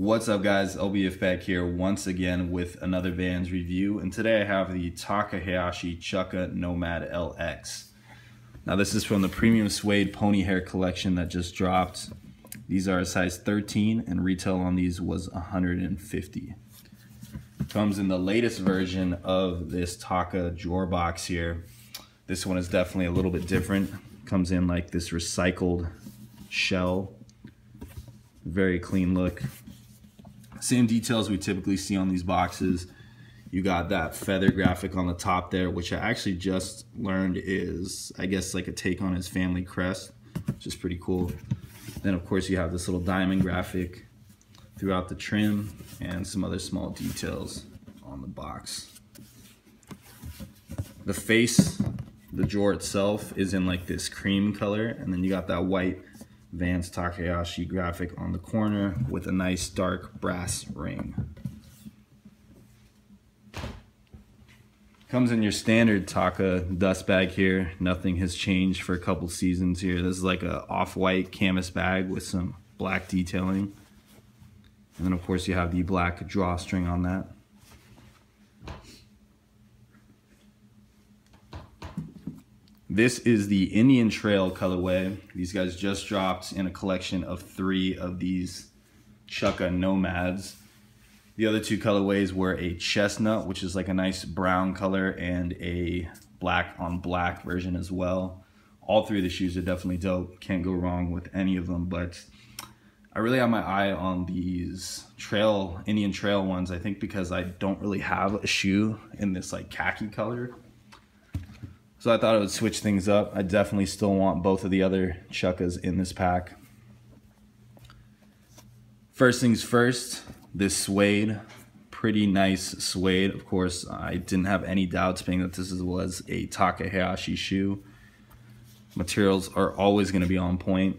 What's up guys, LBF back here once again with another Vans review and today I have the Taka Hayashi Chukka Nomad LX. Now this is from the premium suede pony hair collection that just dropped. These are a size 13 and retail on these was 150. Comes in the latest version of this Taka drawer box here. This one is definitely a little bit different. Comes in like this recycled shell. Very clean look. Same details we typically see on these boxes. You got that feather graphic on the top there, which I actually just learned is, I guess, like a take on his family crest, which is pretty cool. Then, of course, you have this little diamond graphic throughout the trim and some other small details on the box. The face, the drawer itself, is in like this cream color, and then you got that white Vans Taka Hayashi graphic on the corner with a nice dark brass ring. Comes in your standard Taka dust bag here. Nothing has changed for a couple seasons here. This is like a off-white canvas bag with some black detailing. And then of course you have the black drawstring on that. This is the Indian Trail colorway. These guys just dropped in a collection of three of these Chukka Nomads. The other two colorways were a chestnut, which is like a nice brown color, and a black on black version as well. All three of the shoes are definitely dope. Can't go wrong with any of them, but I really have my eye on these trail, Indian Trail ones, I think because I don't really have a shoe in this like khaki color. So I thought I would switch things up. I definitely still want both of the other Chukkas in this pack. First things first, this suede, pretty nice suede. Of course, I didn't have any doubts being that this was a Taka Hayashi shoe. Materials are always going to be on point.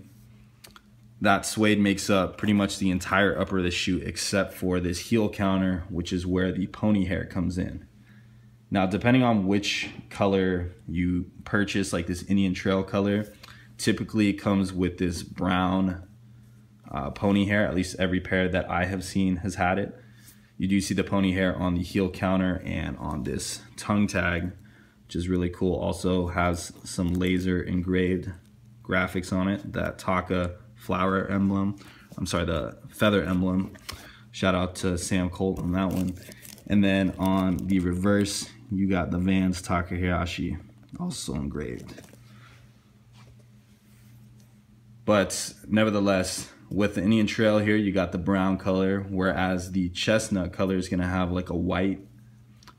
That suede makes up pretty much the entire upper of the shoe except for this heel counter, which is where the pony hair comes in. Now, depending on which color you purchase, like this Indian Trail color, typically it comes with this brown uh, pony hair. At least every pair that I have seen has had it. You do see the pony hair on the heel counter and on this tongue tag, which is really cool. Also has some laser engraved graphics on it. That Taka flower emblem. I'm sorry, the feather emblem. Shout out to Sam Colt on that one. And then on the reverse, you got the Vans Taka Hayashi also engraved. But nevertheless, with the Indian Trail here, you got the brown color, whereas the chestnut color is gonna have like a white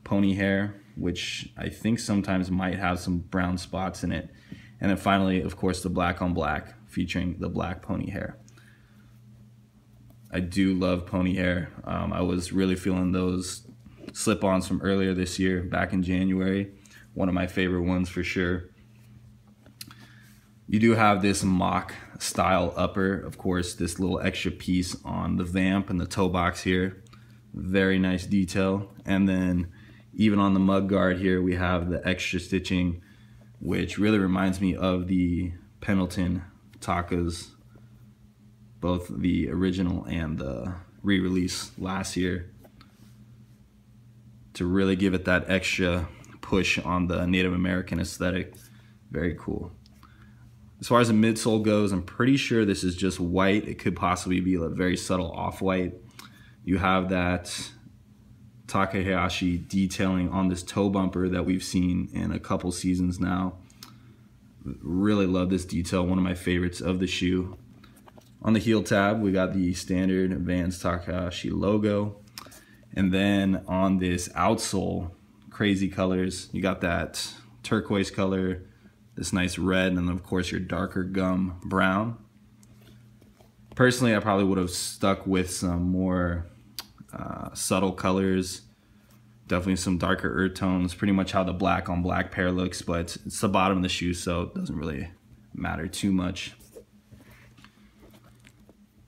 pony hair, which I think sometimes might have some brown spots in it. And then finally, of course, the black on black featuring the black pony hair. I do love pony hair. Um, I was really feeling those slip-ons from earlier this year, back in January. One of my favorite ones for sure. You do have this moc style upper, of course, this little extra piece on the vamp and the toe box here. Very nice detail. And then even on the mud guard here, we have the extra stitching, which really reminds me of the Pendleton Takas, both the original and the re-release last year to really give it that extra push on the Native American aesthetic. Very cool. As far as the midsole goes, I'm pretty sure this is just white. It could possibly be a very subtle off-white. You have that Taka Hayashi detailing on this toe bumper that we've seen in a couple seasons now. Really love this detail, one of my favorites of the shoe. On the heel tab, we got the standard Vans Taka Hayashi logo. And then on this outsole, crazy colors, you got that turquoise color, this nice red, and of course your darker gum brown. Personally, I probably would have stuck with some more uh, subtle colors, definitely some darker earth tones, pretty much how the black on black pair looks, but it's the bottom of the shoe, so it doesn't really matter too much.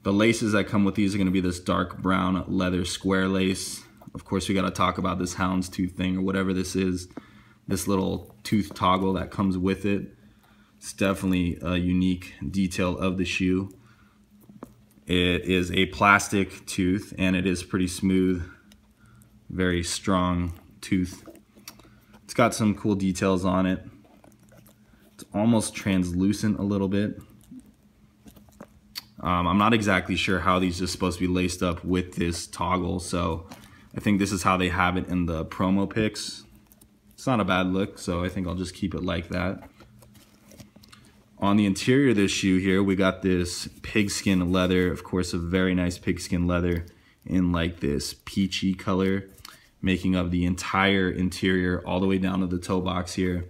The laces that come with these are going to be this dark brown leather square lace. Of course, we got to talk about this houndstooth thing or whatever this is. This little tooth toggle that comes with it. It's definitely a unique detail of the shoe. It is a plastic tooth and it is pretty smooth, very strong tooth. It's got some cool details on it. It's almost translucent a little bit. Um, I'm not exactly sure how these are supposed to be laced up with this toggle, so I think this is how they have it in the promo pics. It's not a bad look, so I think I'll just keep it like that. On the interior of this shoe here, we got this pigskin leather, of course, a very nice pigskin leather in like this peachy color, making up the entire interior all the way down to the toe box here.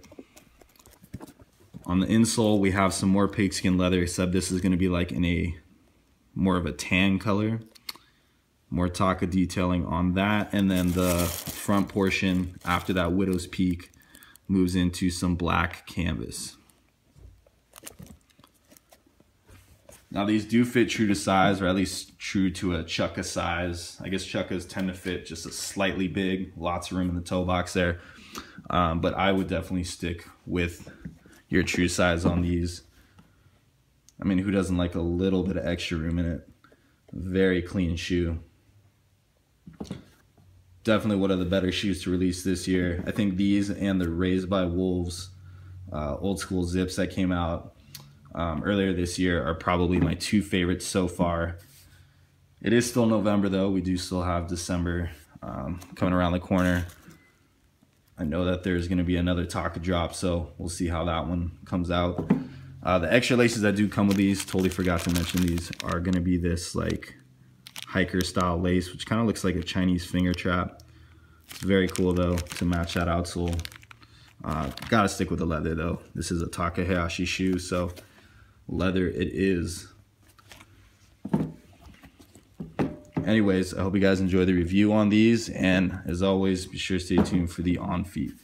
On the insole, we have some more pigskin leather, except this is gonna be like in a more of a tan color. More Taka detailing on that. And then the front portion after that widow's peak moves into some black canvas. Now these do fit true to size, or at least true to a Chukka size. I guess Chukkas tend to fit just a slightly big, lots of room in the toe box there. Um, but I would definitely stick with your true size on these. I mean, who doesn't like a little bit of extra room in it? Very clean shoe. Definitely one of the better shoes to release this year. I think these and the Raised by Wolves uh, old school zips that came out um, earlier this year are probably my two favorites so far. It is still November though. We do still have December um, coming around the corner. I know that there's going to be another Taka drop, so we'll see how that one comes out. Uh, the extra laces that do come with these, totally forgot to mention these, are to be this like hiker style lace, which kind of looks like a Chinese finger trap. It's very cool though to match that outsole. Uh, gotta stick with the leather though. This is a Taka Hayashi shoe, so leather it is. Anyways, I hope you guys enjoy the review on these, and as always, be sure to stay tuned for the on feet.